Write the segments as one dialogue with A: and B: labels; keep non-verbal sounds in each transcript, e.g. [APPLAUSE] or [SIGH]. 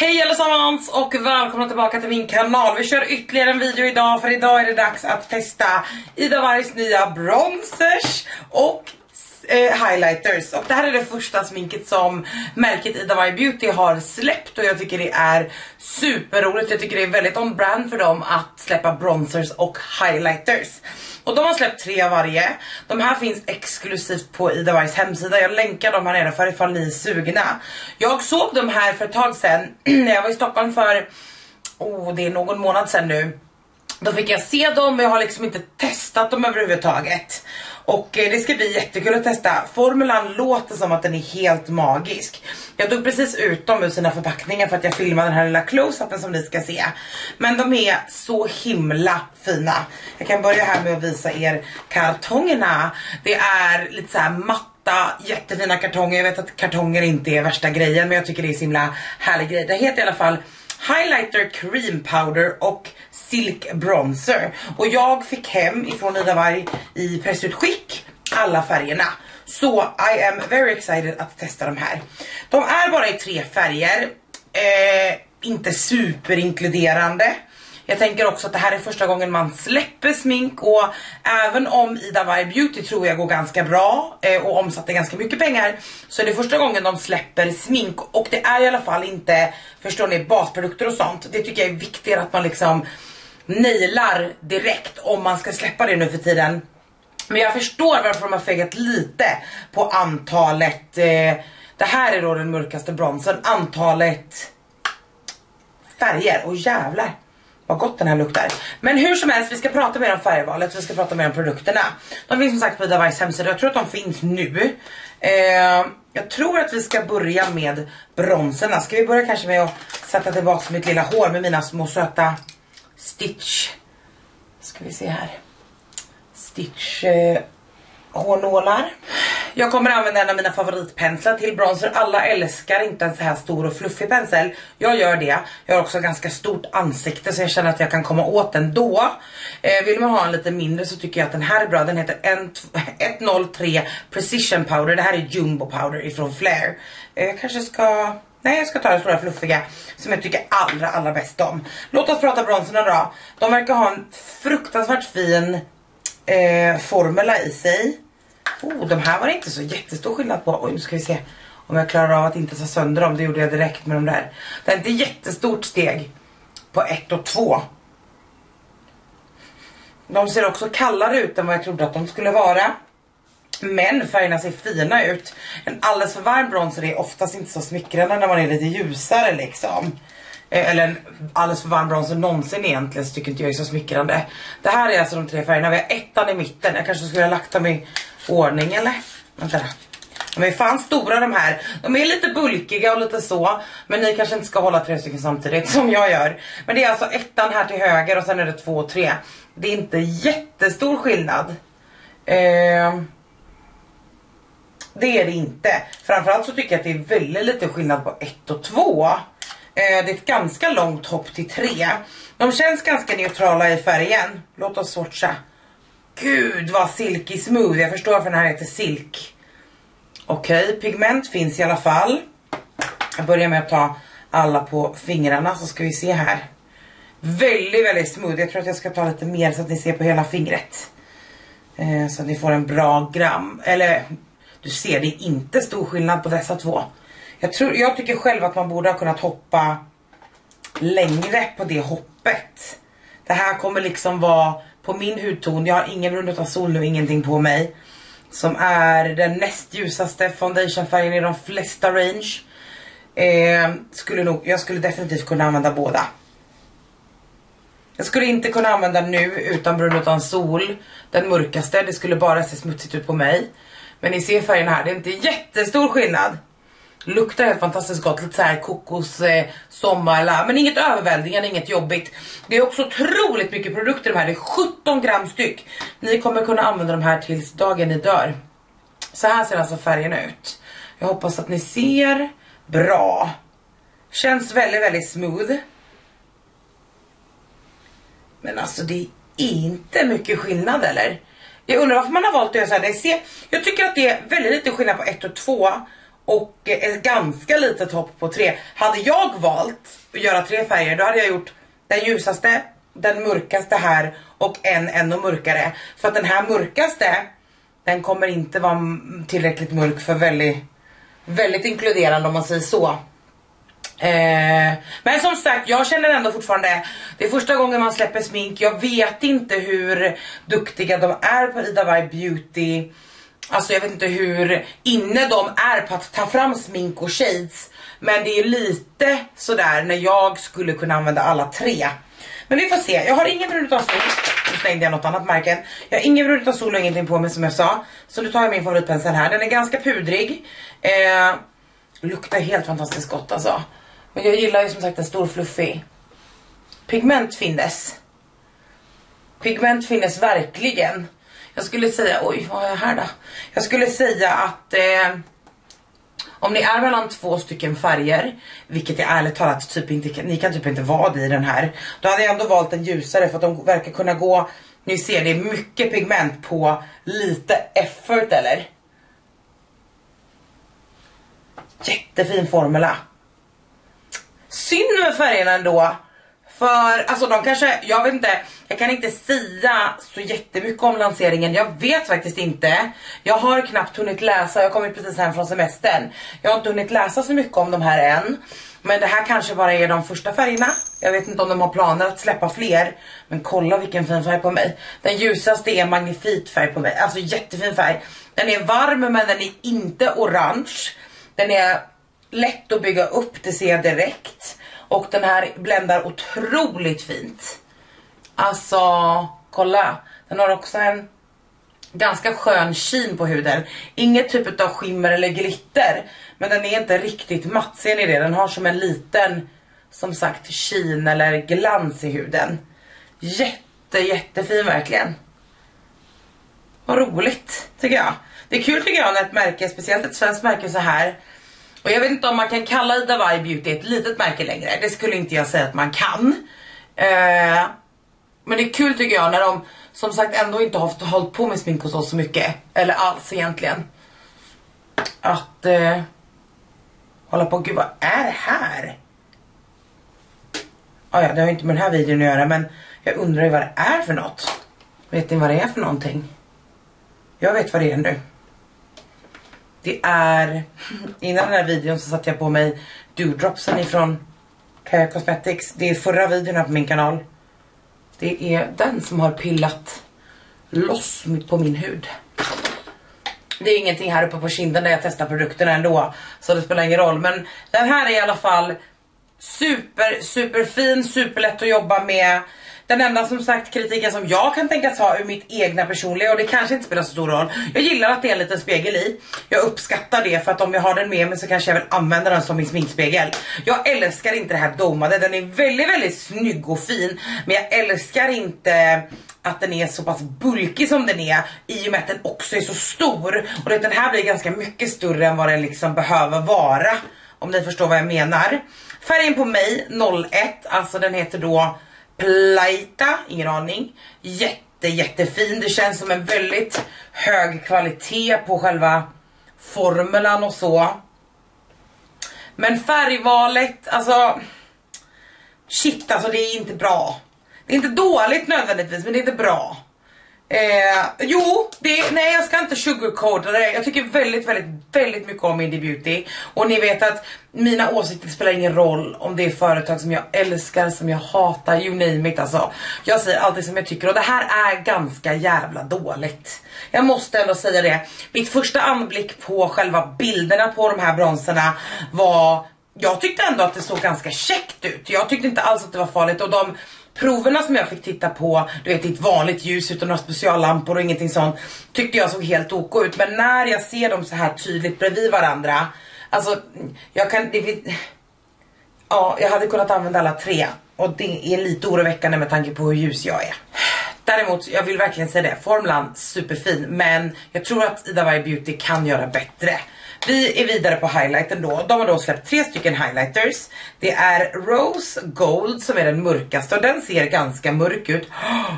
A: Hej allesammans och välkomna tillbaka till min kanal. Vi kör ytterligare en video idag för idag är det dags att testa Ida Wargs nya bronzers och eh, highlighters. Och det här är det första sminket som märket Ida Warg Beauty har släppt och jag tycker det är superroligt. Jag tycker det är väldigt on brand för dem att släppa bronzers och highlighters. Och de har släppt tre varje. De här finns exklusivt på Ida Wargs hemsida. Jag länkar dem här nere för ifall ni är sugna. Jag såg de här för ett tag sedan [CLEARS THROAT] när jag var i Stockholm för, oh det är någon månad sedan nu. Då fick jag se dem men jag har liksom inte testat dem överhuvudtaget. Och eh, det ska bli jättekul att testa. Formulan låter som att den är helt magisk. Jag tog precis ut dem ur sina förpackningar för att jag filmade den här lilla close-upen som ni ska se. Men de är så himla fina. Jag kan börja här med att visa er kartongerna. Det är lite så här matt jättefina kartonger. Jag vet att kartonger inte är värsta grejen men jag tycker det är så himla härlig grej. Det heter i alla fall highlighter, cream powder och silk bronzer. Och jag fick hem ifrån Ida Varg i pressutskick alla färgerna. Så I am very excited att testa de här. De är bara i tre färger, eh, inte superinkluderande. Jag tänker också att det här är första gången man släpper smink och även om Ida Varg Beauty tror jag går ganska bra eh, och omsatte ganska mycket pengar så är det första gången de släpper smink och det är i alla fall inte, förstår ni, basprodukter och sånt. Det tycker jag är viktigare att man liksom nailar direkt om man ska släppa det nu för tiden. Men jag förstår varför de har fegat lite på antalet, eh, det här är då den mörkaste bronsen, antalet färger och jävlar vad gott den här luktar. Men hur som helst, vi ska prata mer om färgvalet, vi ska prata mer om produkterna. De finns som sagt på Ida hemsida, jag tror att de finns nu. Eh, jag tror att vi ska börja med bronserna. Ska vi börja kanske med att sätta tillbaka mitt lilla hår med mina små söta Stitch. Ska vi se här. Stitch eh, hårnålar. Jag kommer använda en av mina favoritpenslar till bronzer. Alla älskar inte en så här stor och fluffig pensel. Jag gör det. Jag har också ganska stort ansikte så jag känner att jag kan komma åt den då. Eh, vill man ha en lite mindre så tycker jag att den här är bra. Den heter 103 [LAUGHS] Precision Powder. Det här är Jumbo Powder ifrån Flair. Eh, jag kanske ska Nej jag ska ta den stora fluffiga som jag tycker allra allra bäst om. Låt oss prata bronserna då. De verkar ha en fruktansvärt fin eh, formula i sig. Oh, de här var det inte så jättestor skillnad på. Oj nu ska vi se om jag klarar av att inte ta sönder dem. Det gjorde jag direkt med de där. Det är inte jättestort steg på ett och två. De ser också kallare ut än vad jag trodde att de skulle vara. Men färgerna ser fina ut. En alldeles för varm bronzer är oftast inte så smickrande när man är lite ljusare liksom. Eh, eller en alldeles för varm bronzer någonsin egentligen så tycker inte jag är så smickrande. Det här är alltså de tre färgerna. Vi har ettan i mitten. Jag kanske skulle ha lagt dem i ordning eller? Vänta. De är fan stora de här. De är lite bulkiga och lite så. Men ni kanske inte ska hålla tre stycken samtidigt [LAUGHS] som jag gör. Men det är alltså ettan här till höger och sen är det två och tre. Det är inte jättestor skillnad. Eh... Det är det inte. Framförallt så tycker jag att det är väldigt lite skillnad på ett och två. Eh, det är ett ganska långt hopp till tre. De känns ganska neutrala i färgen. Låt oss swatcha. Gud vad silky smooth. Jag förstår varför den här heter silk. Okej, okay, pigment finns i alla fall. Jag börjar med att ta alla på fingrarna så ska vi se här. Väldigt, väldigt smooth. Jag tror att jag ska ta lite mer så att ni ser på hela fingret. Eh, så att ni får en bra gram, eller du ser, det är inte stor skillnad på dessa två. Jag, tror, jag tycker själv att man borde ha kunnat hoppa längre på det hoppet. Det här kommer liksom vara på min hudton, jag har ingen brun utan sol nu, ingenting på mig. Som är den näst ljusaste foundationfärgen i de flesta range. Eh, skulle nog, jag skulle definitivt kunna använda båda. Jag skulle inte kunna använda nu utan brun utan sol. Den mörkaste, det skulle bara se smutsigt ut på mig. Men ni ser färgen här, det är inte jättestor skillnad. Luktar helt fantastiskt gott, lite såhär kokos, eh, sommar, men inget överväldigande, inget jobbigt. Det är också otroligt mycket produkter de här, det är 17 gram styck. Ni kommer kunna använda de här tills dagen ni dör. Så här ser alltså färgen ut. Jag hoppas att ni ser bra. Känns väldigt, väldigt smooth. Men alltså det är inte mycket skillnad eller? Jag undrar varför man har valt att göra så här. Jag tycker att det är väldigt lite skillnad på 1 och 2 och ett ganska litet hopp på tre. Hade jag valt att göra tre färger då hade jag gjort den ljusaste, den mörkaste här och en ännu mörkare. För att den här mörkaste, den kommer inte vara tillräckligt mörk för väldigt, väldigt inkluderande om man säger så. Eh, men som sagt, jag känner ändå fortfarande, det är första gången man släpper smink, jag vet inte hur duktiga de är på Ida Varg Beauty. Alltså jag vet inte hur inne de är på att ta fram smink och shades. Men det är lite sådär när jag skulle kunna använda alla tre. Men vi får se, jag har ingen brun utan sol. Nu slängde jag något annat märken. Jag har ingen brun utan sol och ingenting på mig som jag sa. Så nu tar jag min favoritpensel här, den är ganska pudrig. Eh, luktar helt fantastiskt gott alltså. Men jag gillar ju som sagt en stor fluffig. Pigment finnes. Pigment finnes verkligen. Jag skulle säga, oj vad är jag här då? Jag skulle säga att eh, om ni är mellan två stycken färger, vilket jag ärligt talat typ inte ni kan typ inte vara i den här. Då hade jag ändå valt en ljusare för att de verkar kunna gå, ni ser det är mycket pigment på lite effort eller? Jättefin formula. Synd med färgerna ändå. För alltså de kanske, jag vet inte, jag kan inte säga så jättemycket om lanseringen, jag vet faktiskt inte. Jag har knappt hunnit läsa, jag kommer precis hem från semestern. Jag har inte hunnit läsa så mycket om de här än. Men det här kanske bara är de första färgerna. Jag vet inte om de har planer att släppa fler. Men kolla vilken fin färg på mig. Den ljusaste är magnifik färg på mig, alltså jättefin färg. Den är varm men den är inte orange. Den är lätt att bygga upp, det ser jag direkt. Och den här bländar otroligt fint. Alltså, kolla. Den har också en ganska skön kin på huden. Inget typ av skimmer eller glitter. Men den är inte riktigt matt, ser ni det? Den har som en liten, som sagt, kin eller glans i huden. Jätte, jättefin verkligen. Vad roligt, tycker jag. Det är kul tycker jag när ett märke, speciellt ett svenskt märke så här och jag vet inte om man kan kalla Ida Vi-Beauty ett litet märke längre. Det skulle inte jag säga att man kan. Eh, men det är kul tycker jag när de som sagt ändå inte har hållit på med smink hos oss så mycket. Eller alls egentligen. Att eh, hålla på, gud vad är det här? Ah, ja, det har inte med den här videon att göra men jag undrar ju vad det är för något. Vet ni vad det är för någonting? Jag vet vad det är nu. Det är, innan den här videon så satte jag på mig Dewdropsen ifrån Kaja Cosmetics. Det är förra videon här på min kanal. Det är den som har pillat loss på min hud. Det är ingenting här uppe på kinden där jag testar produkterna ändå. Så det spelar ingen roll. Men den här är i alla fall super, super fin, superlätt att jobba med. Den enda som sagt kritiken som jag kan tänkas ha ur mitt egna personliga och det kanske inte spelar så stor roll. Jag gillar att det är en liten spegel i. Jag uppskattar det för att om jag har den med mig så kanske jag vill använda den som min sminkspegel. Jag älskar inte det här domade, den är väldigt väldigt snygg och fin. Men jag älskar inte att den är så pass bulkig som den är i och med att den också är så stor. Och den här blir ganska mycket större än vad den liksom behöver vara. Om ni förstår vad jag menar. Färgen på mig 01, alltså den heter då Plaita, ingen aning. Jätte jättefin, det känns som en väldigt hög kvalitet på själva formulan och så. Men färgvalet, alltså shit alltså det är inte bra. Det är inte dåligt nödvändigtvis men det är inte bra. Eh, jo, det, nej jag ska inte sugarcoata det. Jag tycker väldigt, väldigt, väldigt mycket om Indie Beauty. Och ni vet att mina åsikter spelar ingen roll om det är företag som jag älskar, som jag hatar, you name it alltså. Jag säger alltid som jag tycker och det här är ganska jävla dåligt. Jag måste ändå säga det. Mitt första anblick på själva bilderna på de här bronserna var jag tyckte ändå att det såg ganska käckt ut. Jag tyckte inte alls att det var farligt och de proverna som jag fick titta på, du vet i ett vanligt ljus utan några speciallampor och ingenting sånt, tyckte jag såg helt ok ut. Men när jag ser dem så här tydligt bredvid varandra, alltså jag kan, det, ja jag hade kunnat använda alla tre och det är lite oroväckande med tanke på hur ljus jag är. Däremot, jag vill verkligen säga det, Formland superfin men jag tror att Ida Varg Beauty kan göra bättre. Vi är vidare på highlighten då. De har då släppt tre stycken highlighters. Det är Rose Gold som är den mörkaste och den ser ganska mörk ut. Oh,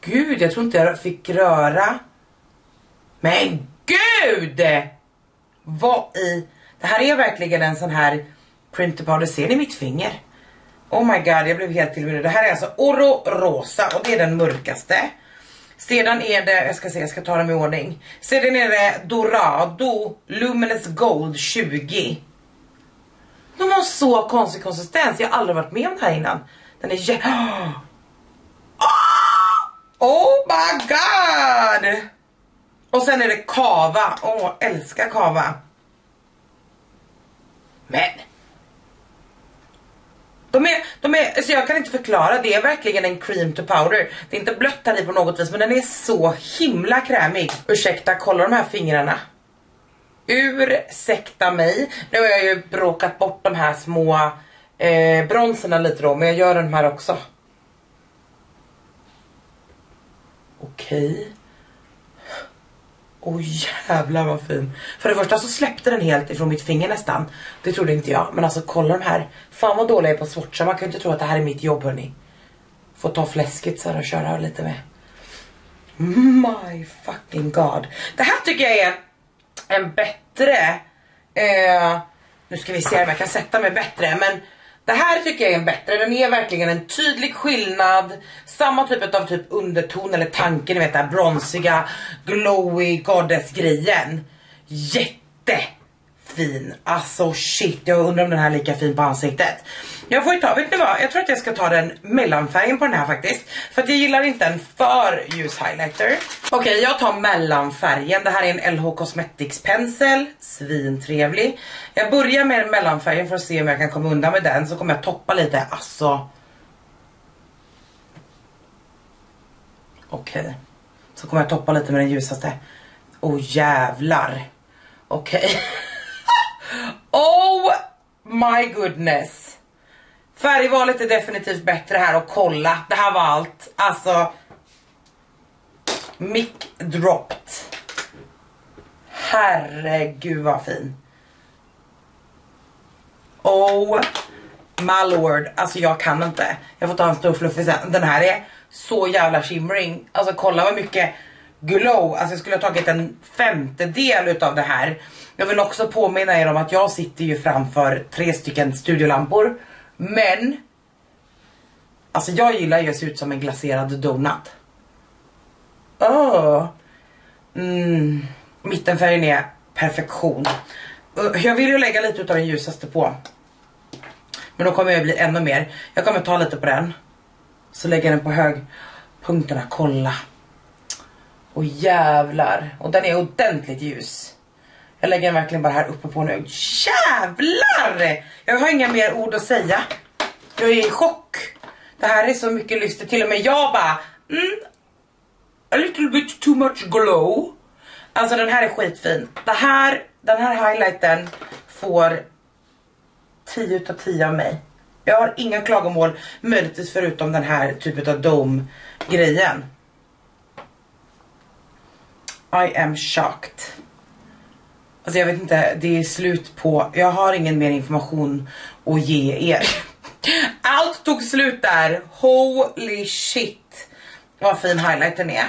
A: [GASPS] gud, jag tror inte jag fick röra. Men gud! vad i... Det här är verkligen en sån här printer powder, ser ni mitt finger? Oh my god, jag blev helt till Det här är alltså Oro Rosa och det är den mörkaste. Sedan är det, jag ska se, jag ska ta dem i ordning. Sedan är det Dorado Luminous Gold 20. De har så konstig konsistens, jag har aldrig varit med om det här innan. Den är jä... [GASPS] Oh my god! Och sen är det kava, åh oh, älskar kava. Men! De är, de är, alltså jag kan inte förklara, det är verkligen en cream to powder. Det är inte blött här i på något vis men den är så himla krämig. Ursäkta, kolla de här fingrarna. Ursäkta mig. Nu har jag ju bråkat bort de här små eh, bronserna lite då men jag gör de här också. Okej. Okay. Åh oh, jävlar vad fin. För det första så släppte den helt ifrån mitt finger nästan. Det trodde inte jag. Men alltså kolla de här. Fan vad dåliga jag är på swatcha. Man kan inte tro att det här är mitt jobb hörni. Får ta fläsket så här och köra lite med. My fucking god. Det här tycker jag är en bättre... Eh, nu ska vi se om jag kan sätta mig bättre. Men det här tycker jag är en bättre, den är verkligen en tydlig skillnad. Samma typ av typ underton eller tanke, ni vet den här bronsiga, glowy goddess grejen fin. alltså shit jag undrar om den här är lika fin på ansiktet. Jag får ju ta, vet ni vad? Jag tror att jag ska ta den mellanfärgen på den här faktiskt. För att jag gillar inte en för ljus highlighter. Okej, okay, jag tar mellanfärgen. Det här är en LH Cosmetics pensel. Svintrevlig. Jag börjar med mellanfärgen för att se om jag kan komma undan med den. Så kommer jag toppa lite, alltså. Okej. Okay. Så kommer jag toppa lite med den ljusaste. Oh jävlar. Okej. Okay. [LAUGHS] my goodness. Färgvalet är definitivt bättre här och kolla. Det här var allt. Alltså. Mic dropped. Herregud vad fin. Oh my lord. Alltså jag kan inte. Jag får ta en stor fluffig sen. Den här är så jävla shimmering. Alltså kolla vad mycket glow. Alltså jag skulle ha tagit en femtedel utav det här. Jag vill också påminna er om att jag sitter ju framför tre stycken studiolampor. Men Alltså jag gillar ju att se ut som en glaserad donut. Oh. Mm. Mittenfärgen är perfektion. Jag vill ju lägga lite av den ljusaste på. Men då kommer jag bli ännu mer. Jag kommer ta lite på den. Så lägger jag den på högpunkterna. Kolla. Och jävlar. Och den är ordentligt ljus. Jag lägger den verkligen bara här uppe på nu. Jävlar! Jag har inga mer ord att säga. Jag är i chock. Det här är så mycket lyster. Till och med jag bara, mm, a little bit too much glow. Alltså den här är skitfin. Det här, den här highlighten får 10 utav 10 av mig. Jag har inga klagomål, möjligtvis förutom den här typen av dom-grejen. I am shocked. Alltså jag vet inte, det är slut på, jag har ingen mer information att ge er. [LAUGHS] Allt tog slut där, holy shit vad fin highlighten är.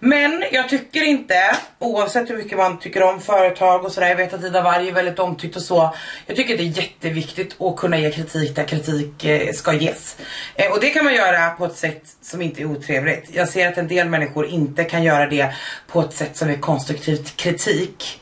A: Men jag tycker inte, oavsett hur mycket man tycker om företag och sådär, jag vet att Ida Varg är väldigt omtyckt och så. Jag tycker det är jätteviktigt att kunna ge kritik där kritik eh, ska ges. Eh, och det kan man göra på ett sätt som inte är otrevligt. Jag ser att en del människor inte kan göra det på ett sätt som är konstruktivt kritik.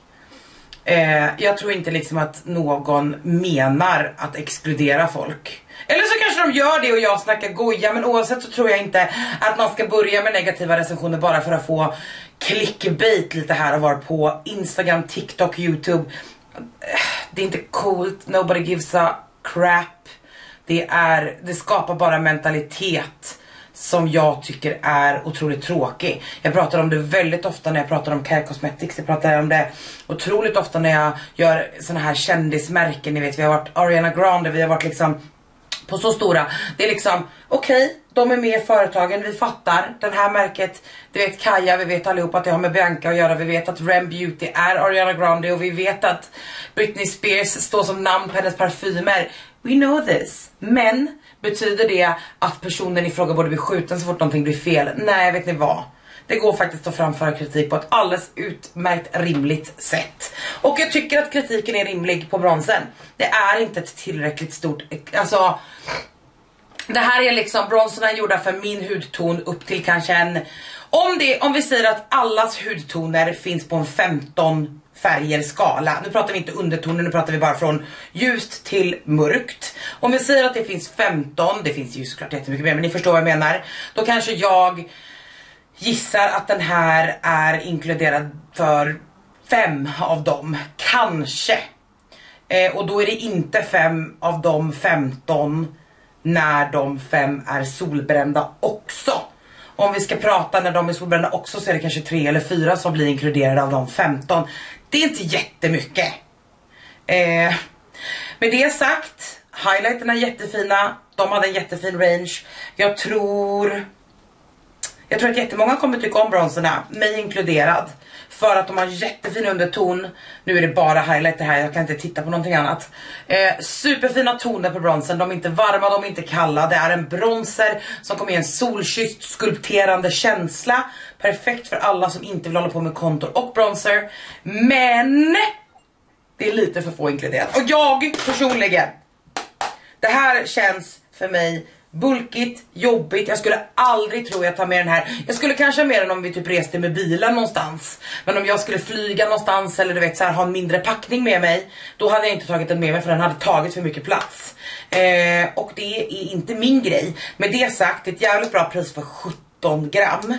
A: Eh, jag tror inte liksom att någon menar att exkludera folk. Eller så kanske de gör det och jag snackar goja men oavsett så tror jag inte att man ska börja med negativa recensioner bara för att få clickbait lite här och var på Instagram, TikTok, Youtube. Eh, det är inte coolt, nobody gives a crap. Det, är, det skapar bara mentalitet som jag tycker är otroligt tråkig. Jag pratar om det väldigt ofta när jag pratar om Care Cosmetics. Jag pratar om det otroligt ofta när jag gör såna här kändismärken. Ni vet, vi har varit Ariana Grande, vi har varit liksom på så stora. Det är liksom, okej, okay, de är med i företagen, vi fattar. Den här märket, du vet Kaja, vi vet allihopa att det har med Bianca att göra. Vi vet att Rem Beauty är Ariana Grande och vi vet att Britney Spears står som namn på hennes parfymer. We know this. Men betyder det att personen i fråga borde bli skjuten så fort någonting blir fel? Nej, vet ni vad? det går faktiskt att framföra kritik på ett alldeles utmärkt rimligt sätt. Och jag tycker att kritiken är rimlig på bronsen. Det är inte ett tillräckligt stort, alltså det här är liksom, bronserna är gjorda för min hudton upp till kanske en om, det, om vi säger att allas hudtoner finns på en 15 färger skala. Nu pratar vi inte undertoner, nu pratar vi bara från ljust till mörkt. Om vi säger att det finns 15, det finns ju såklart jättemycket mer men ni förstår vad jag menar. Då kanske jag gissar att den här är inkluderad för fem av dem, kanske. Eh, och då är det inte fem av de 15 när de fem är solbrända också. Om vi ska prata när de är solbrända också så är det kanske tre eller fyra som blir inkluderade av de 15. Det är inte jättemycket. Eh, med det sagt, highlighterna är jättefina. De hade en jättefin range. Jag tror... Jag tror att jättemånga kommer tycka om bronserna, mig inkluderad. För att de har jättefin underton. Nu är det bara highlighter här, jag kan inte titta på någonting annat. Eh, superfina toner på bronsen, de är inte varma, de är inte kalla. Det är en bronser som kommer ge en solkysst skulpterande känsla. Perfekt för alla som inte vill hålla på med kontor och bronzer. Men det är lite för få inkluderat. Och jag personligen, det här känns för mig bulkigt, jobbigt, jag skulle aldrig tro jag tar med den här. Jag skulle kanske ha med den om vi typ reste med bilen någonstans. Men om jag skulle flyga någonstans eller du vet så här, ha en mindre packning med mig. Då hade jag inte tagit den med mig för den hade tagit för mycket plats. Eh, och det är inte min grej. Med det sagt, det är ett jävligt bra pris för 70 17 gram.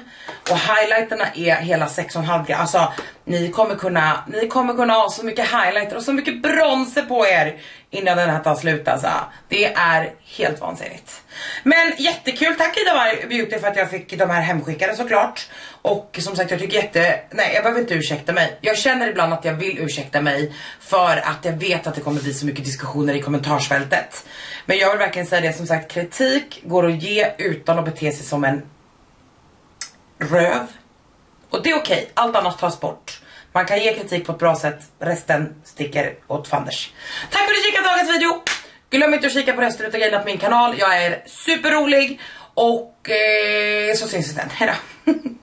A: Och highlighterna är hela 6,5 gram. Alltså ni kommer kunna, ni kommer kunna ha så mycket highlighter och så mycket bronzer på er innan den här tar slut alltså. Det är helt vansinnigt. Men jättekul, tack Ida Beauty för att jag fick de här hemskickade såklart. Och som sagt jag tycker jätte, nej jag behöver inte ursäkta mig. Jag känner ibland att jag vill ursäkta mig för att jag vet att det kommer bli så mycket diskussioner i kommentarsfältet. Men jag vill verkligen säga det som sagt, kritik går att ge utan att bete sig som en röv. Och det är okej, okay. allt annat tas bort. Man kan ge kritik på ett bra sätt, resten sticker åt fanders. Tack för att du kikade dagens video! Glöm inte att kika på resten av grejerna på min kanal, jag är superrolig och eh, så syns vi sen, hejdå! [LAUGHS]